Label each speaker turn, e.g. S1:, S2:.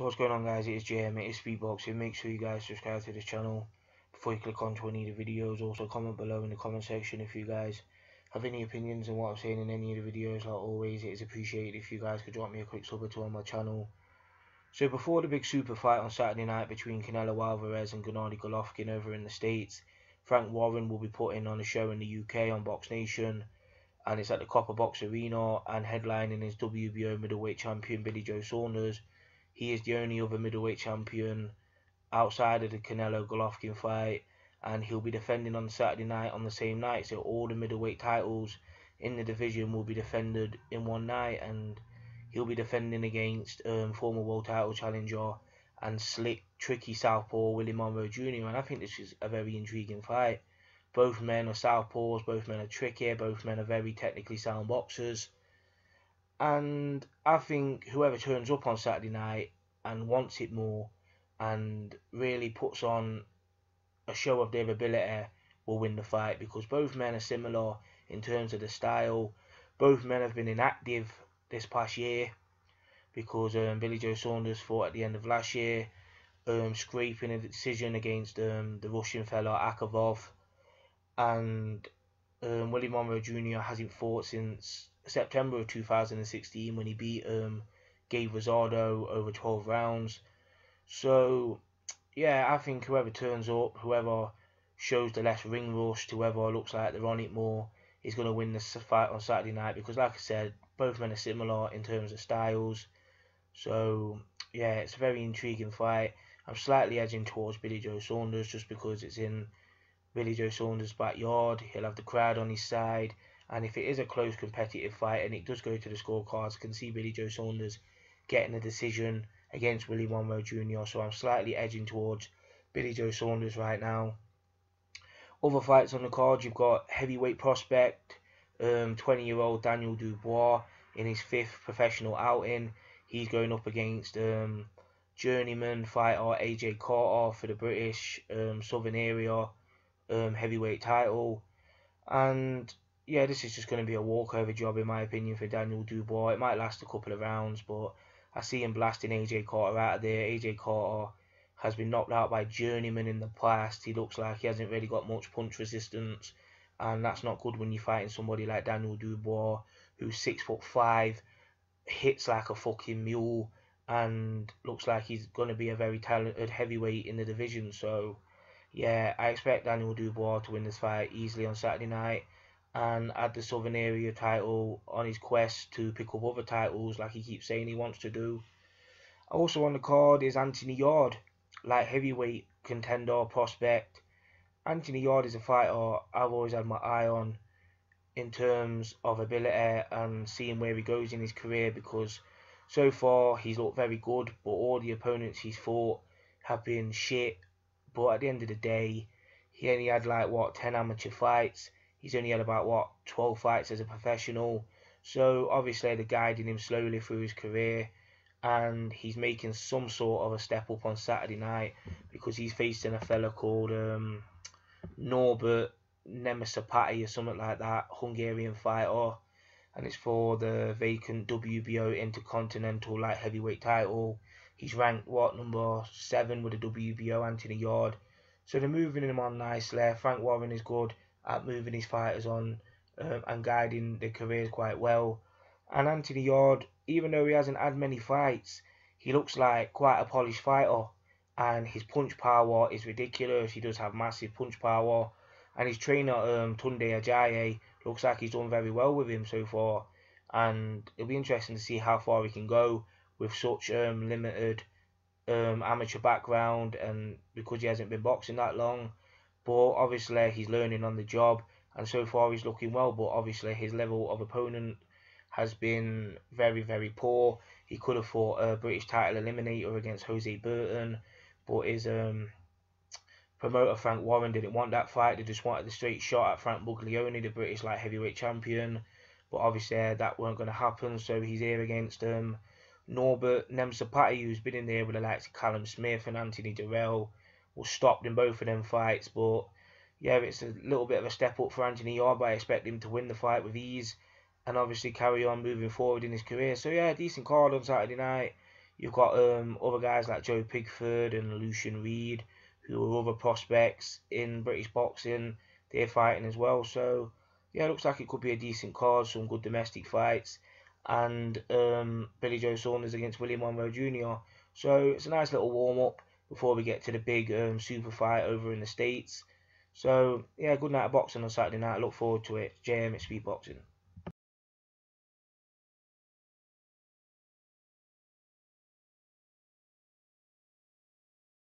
S1: So what's going on guys, it is JM, it is Speakboxing, make sure you guys subscribe to this channel before you click on to any of the videos, also comment below in the comment section if you guys have any opinions on what I'm saying in any of the videos, like always it is appreciated if you guys could drop me a quick sub or two on my channel. So before the big super fight on Saturday night between Canelo Alvarez and Gennady Golovkin over in the States, Frank Warren will be putting on a show in the UK on Box Nation and it's at the Copper Box Arena and headlining is WBO middleweight champion Billy Joe Saunders he is the only other middleweight champion outside of the Canelo Golovkin fight, and he'll be defending on Saturday night on the same night. So all the middleweight titles in the division will be defended in one night, and he'll be defending against um, former world title challenger and slick, tricky southpaw Willie Monroe Jr. And I think this is a very intriguing fight. Both men are southpaws, both men are tricky, both men are very technically sound boxers. And I think whoever turns up on Saturday night and wants it more and really puts on a show of their ability will win the fight because both men are similar in terms of the style. Both men have been inactive this past year because um, Billy Joe Saunders fought at the end of last year, um, scraping a decision against um, the Russian fellow Akavov, and Willie Monroe Jr. hasn't fought since September of 2016 when he beat um, Gabe Rosado over 12 rounds. So, yeah, I think whoever turns up, whoever shows the less ring rust, whoever looks like they're on it more, is going to win this fight on Saturday night because, like I said, both men are similar in terms of styles. So, yeah, it's a very intriguing fight. I'm slightly edging towards Billy Joe Saunders just because it's in Billy Joe Saunders' backyard. He'll have the crowd on his side. And if it is a close competitive fight and it does go to the scorecards, I can see Billy Joe Saunders getting a decision against Willie Monroe Jr. So I'm slightly edging towards Billy Joe Saunders right now. Other fights on the card, you've got heavyweight prospect, 20-year-old um, Daniel Dubois in his fifth professional outing. He's going up against um, journeyman fighter AJ Carter for the British um, Southern Area um, heavyweight title. And yeah, this is just going to be a walkover job in my opinion for Daniel Dubois. It might last a couple of rounds, but I see him blasting AJ Carter out of there. AJ Carter has been knocked out by journeyman in the past. He looks like he hasn't really got much punch resistance, and that's not good when you're fighting somebody like Daniel Dubois, who's six foot five, hits like a fucking mule, and looks like he's going to be a very talented heavyweight in the division. So, yeah, I expect Daniel Dubois to win this fight easily on Saturday night and add the Southern Area title on his quest to pick up other titles like he keeps saying he wants to do. Also on the card is Anthony Yarde, light heavyweight contender prospect. Anthony Yarde is a fighter I've always had my eye on in terms of ability and seeing where he goes in his career because so far he's looked very good, but all the opponents he's fought have been shit. But at the end of the day, he only had like what 10 amateur fights. He's only had about what 12 fights as a professional, so obviously they're guiding him slowly through his career, and he's making some sort of a step up on Saturday night because he's facing a fella called um, Norbert Nemesapati or something like that, Hungarian fighter, and it's for the vacant WBO Intercontinental Light Heavyweight title. He's ranked what number seven with the WBO Anthony Yarde. so they're moving him on nicely. Frank Warren is good at moving his fighters on um, and guiding their careers quite well. And Anthony Yarde, even though he hasn't had many fights, he looks like quite a polished fighter. And his punch power is ridiculous. He does have massive punch power. And his trainer, um, Tunde Ajayi, looks like he's done very well with him so far. And it'll be interesting to see how far he can go with such um, limited um, amateur background and because he hasn't been boxing that long but obviously he's learning on the job, and so far he's looking well. But obviously his level of opponent has been very, very poor. He could have fought a British title eliminator against Hosea Burton, but his um, promoter Frank Warren didn't want that fight. They just wanted the straight shot at Frank Buglioni, the British light heavyweight champion. But obviously that weren't going to happen, so he's here against um, Norbert Nemesapati, who's been in there with the likes of Callum Smith and Anthony Dirrell was stopped in both of them fights. But yeah, it's a little bit of a step up for Anthony Yarde, I expect him to win the fight with ease and obviously carry on moving forward in his career. So yeah, decent card on Saturday night. You've got um, other guys like Joe Pigford and Lucien Reid, who are other prospects in British boxing. They're fighting as well. So, yeah, looks like it could be a decent card, some good domestic fights. And um, Billy Joe Saunders against William Monroe Jr. So, it's a nice little warm up before we get to the big um, super fight over in the States. So, yeah, good night of boxing on Saturday night. I look forward to it. JM Speak Boxing.